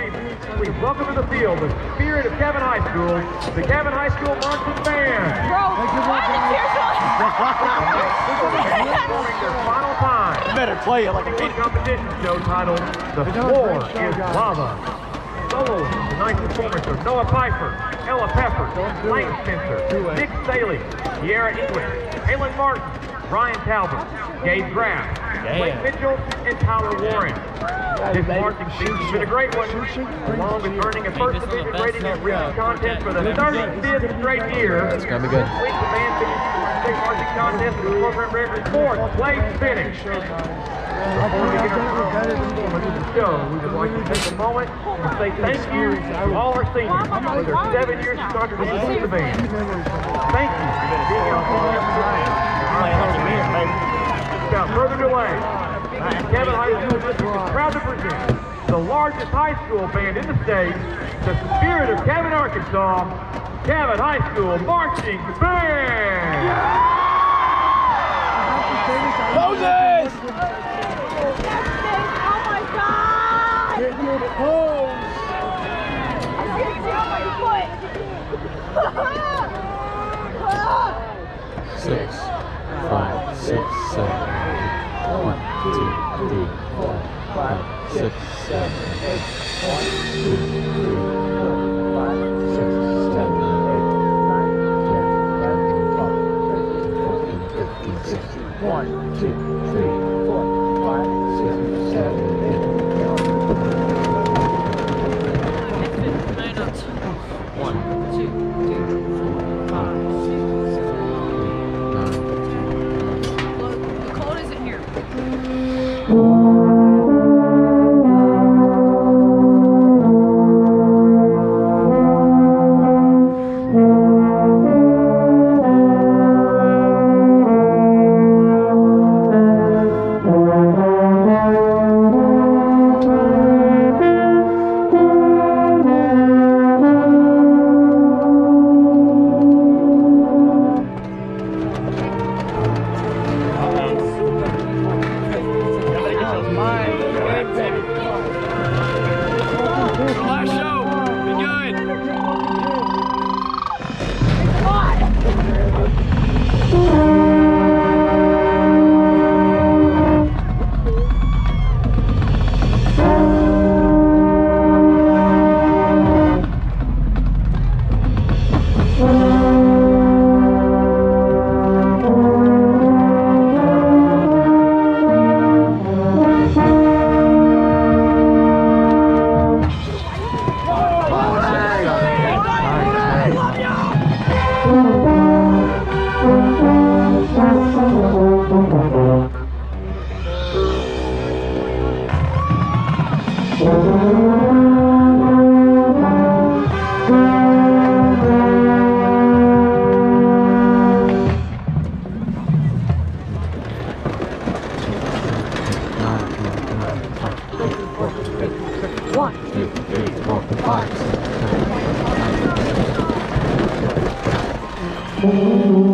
Entertainment, please welcome to the field. The spirit of Cabot High School, the Cabot High School Marching Band. Bro, why the tears Performing their final time. better play it like a One competition show titled The Floor is Lava. Solos, the ninth performance are Noah Piper, Ella Pepper, Lane Spencer, Nick Staley, Sierra English, Halen Martin, Ryan Talbot, Gabe Graff, Blake Mitchell, and Tyler Warren. This marching season's been a great one, along with earning a first division rating at Region Contest for the 35th straight year. It's gonna be good. This week, the band finished the state marching contest with a program record fourth place finish. Before we get our performance of the show, we would like to take a moment and say thank you to all our seniors for their seven years of contribution to the band. Thank you for being out there. Without further delay, Cabot High School District is proud to present the largest high school band in the state, the Spirit of Cabot, Arkansas, Cabot High School Marching Band. Moses! Oh my god! I can't see my foot! Six, five, six, seven. One, two, three, four, five, six, seven, eight. One, two, three, four, five, six, seven, eight, nine, ten, eleven, twelve, thirteen, fourteen, fifteen, sixteen. One, two, three, You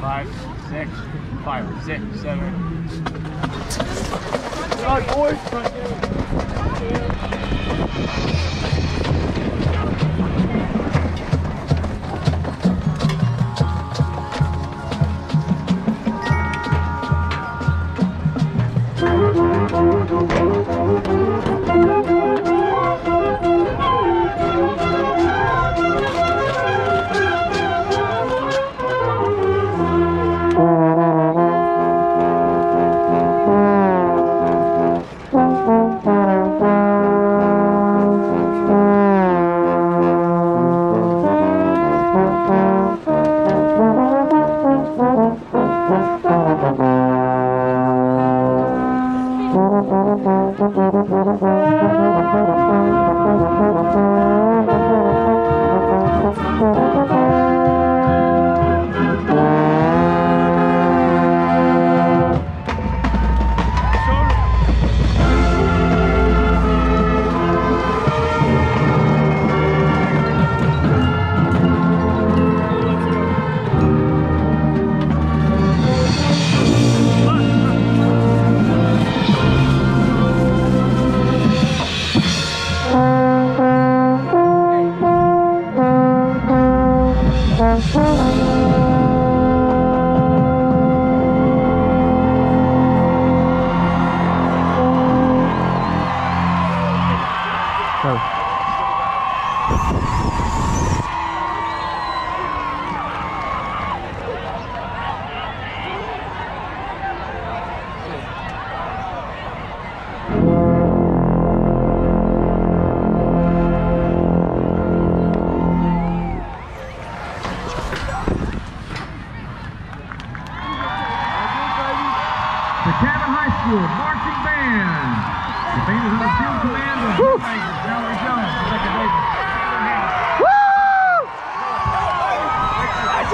Five, six, five, six, seven. Go.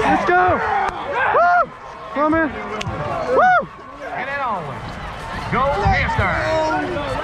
Let's go. Woo! Come on, man. Woo! It. Go hamster.